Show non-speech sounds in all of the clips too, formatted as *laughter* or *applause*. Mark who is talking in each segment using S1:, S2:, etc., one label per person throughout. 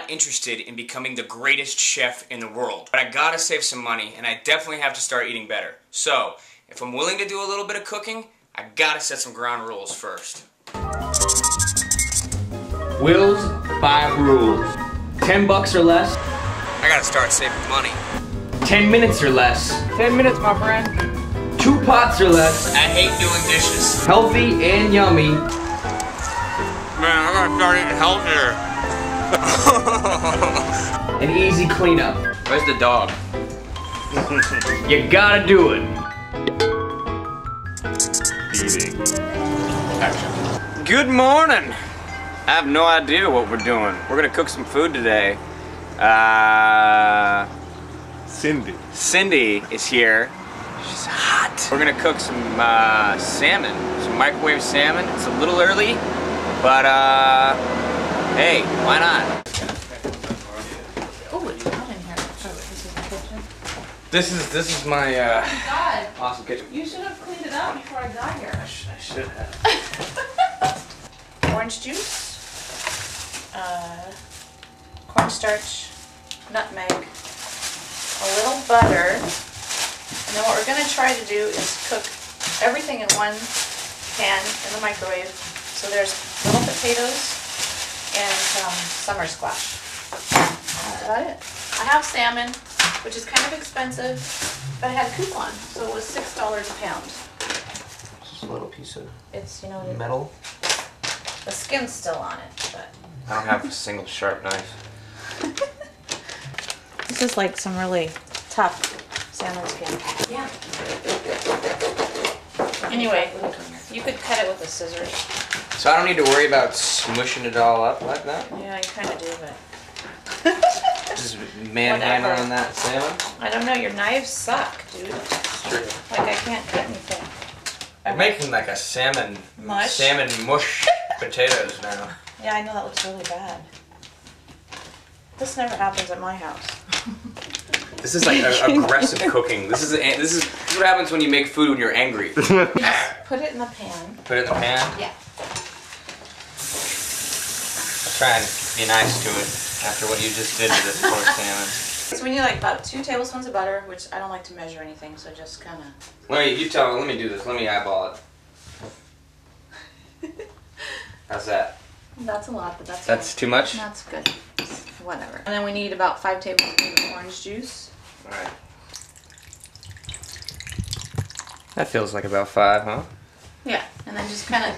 S1: not interested in becoming the greatest chef in the world. But I gotta save some money, and I definitely have to start eating better. So, if I'm willing to do a little bit of cooking, I gotta set some ground rules first. Will's five rules. 10 bucks or less. I gotta start saving money. 10 minutes or less. 10 minutes, my friend. Two pots or less. I hate doing dishes. Healthy and yummy. Man, I gotta start eating healthier. *laughs* An easy cleanup. Where's the dog? *laughs* you gotta do it.
S2: Eating.
S1: Action. Good morning. I have no idea what we're doing. We're gonna cook some food today. Uh,
S2: Cindy.
S1: Cindy is here. She's hot. We're gonna cook some uh, salmon, some microwave salmon. It's a little early, but uh, hey, why not?
S3: Oh, it's hot in here. Oh, this is the kitchen.
S1: This is this is my uh,
S3: God,
S1: awesome kitchen.
S3: you should have cleaned it out before I got here.
S1: I should have. *laughs*
S3: Orange juice, uh, cornstarch, nutmeg, a little butter. And then what we're gonna try to do is cook everything in one pan in the microwave. So there's little potatoes and some summer squash. That's about it. I have salmon, which is kind of expensive, but I had a coupon, so it was six dollars a pound.
S1: Just a little piece of
S3: It's, you know,
S1: metal.
S3: the skin's still on it, but.
S1: I don't have a single sharp knife. *laughs*
S3: This is like some really tough salmon skin. Yeah. Anyway, you could cut it with the scissors.
S1: So I don't need to worry about smushing it all up like that.
S3: Yeah, you kind of do, but *laughs*
S1: Just manhandling that salmon.
S3: I don't know. Your knives suck, dude.
S1: True.
S3: Like I can't cut anything.
S1: I'm making like a salmon
S3: Mush?
S1: salmon mush *laughs* potatoes now.
S3: Yeah, I know that looks really bad. This never happens at my house. *laughs*
S1: This is like a, aggressive cooking. This is a, this is this is what happens when you make food when you're angry. Put
S3: Put it in the pan.
S1: Put it in the pan.
S3: Yeah.
S1: Try and be nice to it after what you just did to this poor *laughs* salmon.
S3: So we need like about two tablespoons of butter, which I don't like to measure anything, so just kind of.
S1: Let me you tell let me do this. Let me eyeball it. *laughs* How's that?
S3: That's a lot, but that's.
S1: That's
S3: fine.
S1: too much?
S3: That's good. Whatever. And then we need about five tablespoons of orange juice.
S1: Alright. That feels like about five, huh?
S3: Yeah, and then just kind of.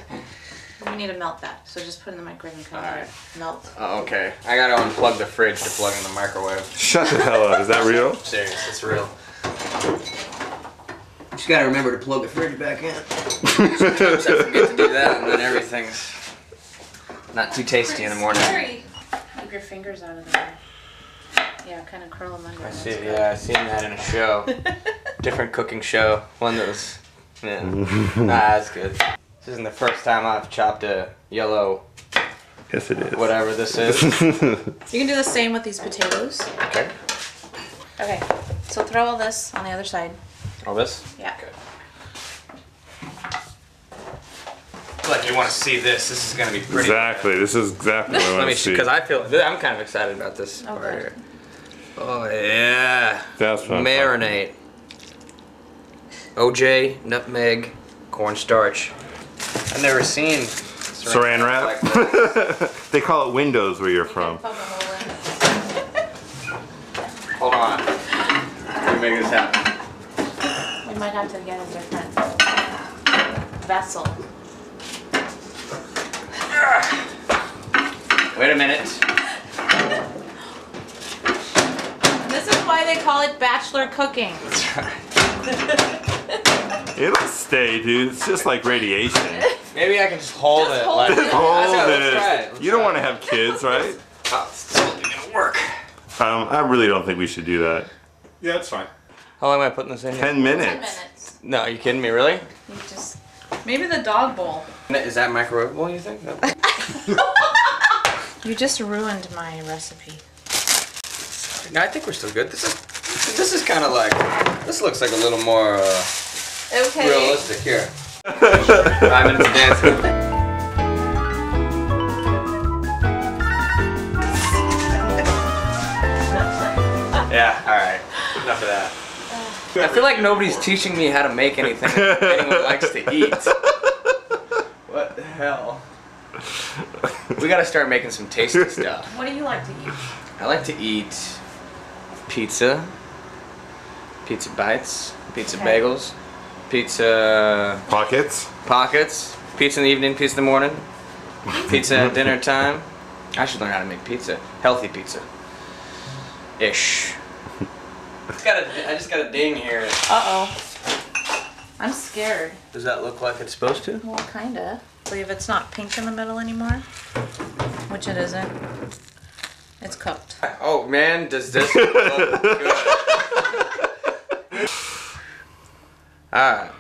S3: We need to melt that, so just put it in the microwave and kind of
S1: Alright.
S3: melt.
S1: Oh, okay. I gotta unplug the fridge to plug in the microwave.
S2: Shut the hell up. Is that real?
S1: Serious, it's real. You just gotta remember to plug the fridge back in. Sometimes I forget to do that, and then everything's not too tasty in the morning.
S3: Sorry. Keep your fingers out of the way. Yeah, kind of curl them under.
S1: I see. Yeah, I seen that in a show, *laughs* different cooking show. One that was, yeah, *laughs* nah, that's good. This isn't the first time I've chopped a yellow,
S2: yes, it is.
S1: whatever this is. *laughs*
S3: You can do the same with these potatoes.
S1: Okay.
S3: Okay, so throw all this on the other side.
S1: All this.
S3: Yeah.
S1: Good. Like you want to see this? This is gonna be pretty.
S2: exactly. This is exactly what I want to see.
S1: because I feel I'm kind of excited about this
S3: Oh,
S1: part here. Oh yeah.
S2: That's what I'm
S1: Marinate. OJ, nutmeg, cornstarch. I've never seen
S2: Saran wrap.
S1: like this. *laughs*
S2: they call it windows where you're from.
S3: Poke a hole in.
S1: Hold on. Let me make this happen.
S3: We might have to get a different vessel. *sighs*
S1: Wait a minute.
S3: This is why they call it bachelor cooking. *laughs*
S2: It'll stay, dude. It's just like radiation. *laughs*
S1: Maybe I can just hold
S3: Just
S1: it.
S3: hold
S1: like,
S3: it.
S2: Hold it.
S1: let's try it. Let's
S2: You don't want to have kids, right? *laughs*
S1: Oh, it's totally gonna work.
S2: Um, I really don't think we should do that.
S4: Yeah, it's fine.
S1: How long am I putting this in here?
S2: Ten
S3: Ten
S2: minutes.
S3: minutes.
S1: No, are you kidding me? Really?
S3: You just maybe the dog bowl.
S1: Is that microwavable? You think? No. *laughs* *laughs*
S3: You just ruined my recipe.
S1: No, I think we're still good. This is this is kind of like this looks like a little more uh,
S3: Okay.
S1: realistic here. Five minutes of dancing. Yeah, alright. Enough of that. I feel like nobody's teaching me how to make anything anyone likes to eat. What the hell? We gotta start making some tasty stuff.
S3: What do you like to eat?
S1: I like to eat pizza, pizza bites, pizza
S3: Okay.
S1: bagels, pizza
S2: Pockets?
S1: pockets, pizza in the evening, pizza in the morning, *laughs* pizza at dinner time. I should learn how to make pizza. Healthy pizza. Ish. *laughs* Just got a, I just got a ding here.
S3: Uh-oh. I'm scared.
S1: Does that look like it's supposed to?
S3: Well, kinda. See if it's not pink in the middle anymore, which it isn't. It's cooked.
S1: Oh man, does this look good? *laughs* Alright.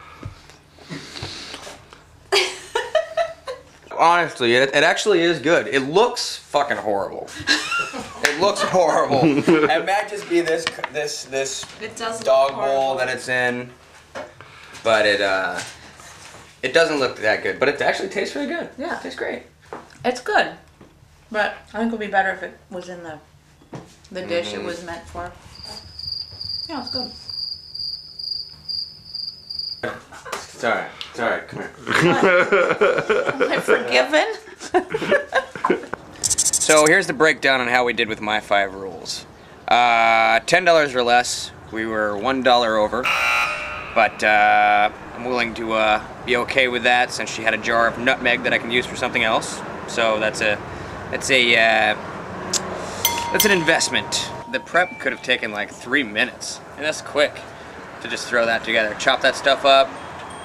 S1: *laughs* Honestly, it, it actually is good. It looks fucking horrible. It looks horrible. *laughs* it might just be this this this
S3: It does
S1: dog bowl that it's in, but it uh, it doesn't look that good. But it actually tastes really good.
S3: Yeah.
S1: it tastes great.
S3: It's good, but I think it would be better if it was in the the dish
S1: Mm-hmm.
S3: it was meant for. Yeah, it's good.
S1: It's alright. It's alright. Come here. *laughs*
S3: Am I forgiven? *laughs*
S1: So here's the breakdown on how we did with my five rules. Uh, ten dollars or less. We were one dollar over, but uh, I'm willing to uh, be okay with that since she had a jar of nutmeg that I can use for something else. So that's a that's a uh, that's an investment. The prep could have taken like three minutes, and that's quick to just throw that together. Chop that stuff up,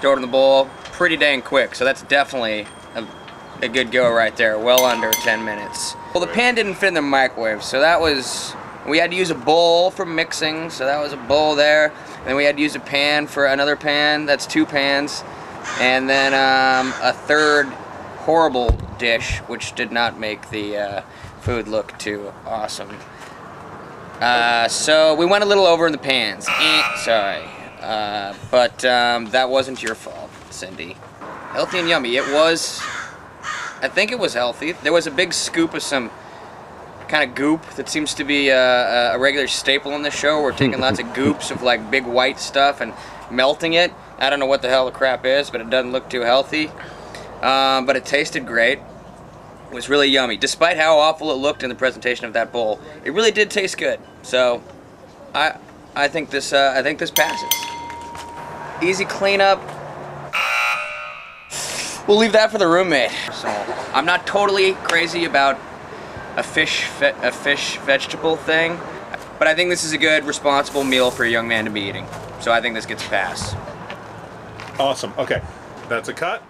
S1: throw it in the bowl, pretty dang quick. So that's definitely a, a good go right there, well under 10 minutes. Well, the pan didn't fit in the microwave, so that was, we had to use a bowl for mixing, so that was a bowl there. And then we had to use a pan for another pan, that's two pans. And then um, a third horrible dish, which did not make the uh, food look too awesome. Uh, so we went a little over in the pans. Eh, sorry. Uh, but um, that wasn't your fault, Cindy. Healthy and yummy. It was. I think it was healthy. There was a big scoop of some kind of goop that seems to be a, a regular staple in the show. We're taking lots of *laughs* goops of like big white stuff and melting it. I don't know what the hell the crap is, but it doesn't look too healthy. Um, but it tasted great. Was really yummy. Despite how awful it looked in the presentation of that bowl, it really did taste good. So, I I think this uh, I think this passes. Easy cleanup. We'll leave that for the roommate. So I'm not totally crazy about a fish a fish vegetable thing, but I think this is a good responsible meal for a young man to be eating. So I think this gets a pass.
S2: Awesome. Okay. That's a cut.